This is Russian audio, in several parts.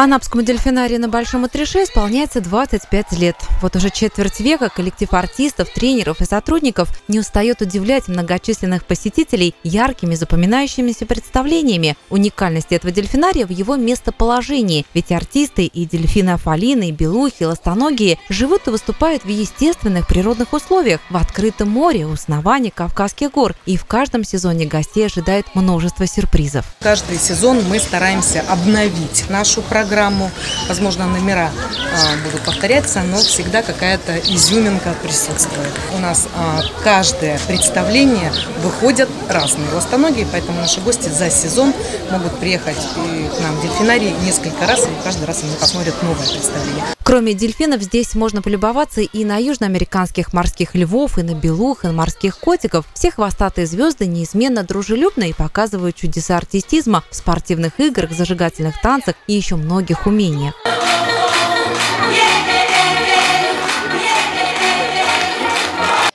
Анапскому дельфинарию на Большом Атрише исполняется 25 лет. Вот уже четверть века коллектив артистов, тренеров и сотрудников не устает удивлять многочисленных посетителей яркими запоминающимися представлениями. Уникальность этого дельфинария в его местоположении, ведь артисты и дельфины Афалины, Белухи, Ластоногие живут и выступают в естественных природных условиях, в открытом море, у основания Кавказских гор. И в каждом сезоне гостей ожидает множество сюрпризов. Каждый сезон мы стараемся обновить нашу программу программу. Возможно, номера а, будут повторяться, но всегда какая-то изюминка присутствует. У нас а, каждое представление выходят разные ластоногие, поэтому наши гости за сезон могут приехать к нам в дельфинарий несколько раз, и каждый раз они посмотрят новое представление. Кроме дельфинов, здесь можно полюбоваться и на южноамериканских морских львов, и на белух, и на морских котиков. Все хвостатые звезды неизменно дружелюбны и показывают чудеса артистизма в спортивных играх, зажигательных танцах и еще многих умениях.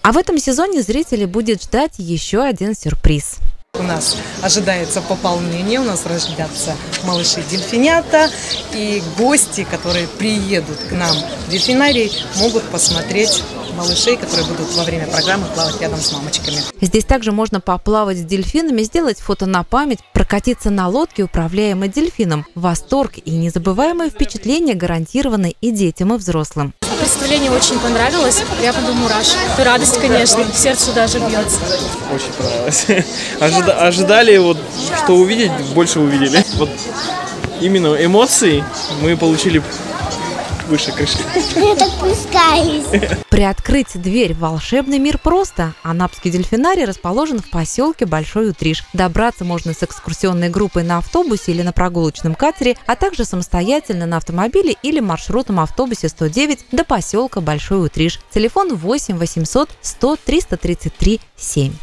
А в этом сезоне зрители будет ждать еще один сюрприз. У нас ожидается пополнение, у нас рождятся малыши-дельфинята, и гости, которые приедут к нам в дельфинарий, могут посмотреть малышей, которые будут во время программы плавать рядом с мамочками. Здесь также можно поплавать с дельфинами, сделать фото на память, прокатиться на лодке, управляемой дельфином. Восторг и незабываемые впечатления гарантированы и детям, и взрослым. Представление очень понравилось, я подумала мурашек. Радость, конечно, сердце даже бьется. Очень понравилось. Ожида ожидали, вот, что увидеть, больше увидели. Вот именно эмоции мы получили выше крыши. Я так пускаюсь. Приоткрыть дверь в волшебный мир просто. Анапский дельфинарий расположен в поселке Большой Утриш. Добраться можно с экскурсионной группой на автобусе или на прогулочном катере, а также самостоятельно на автомобиле или маршрутном автобусе 109 до поселка Большой Утриш. Телефон 8 800 100 333 7.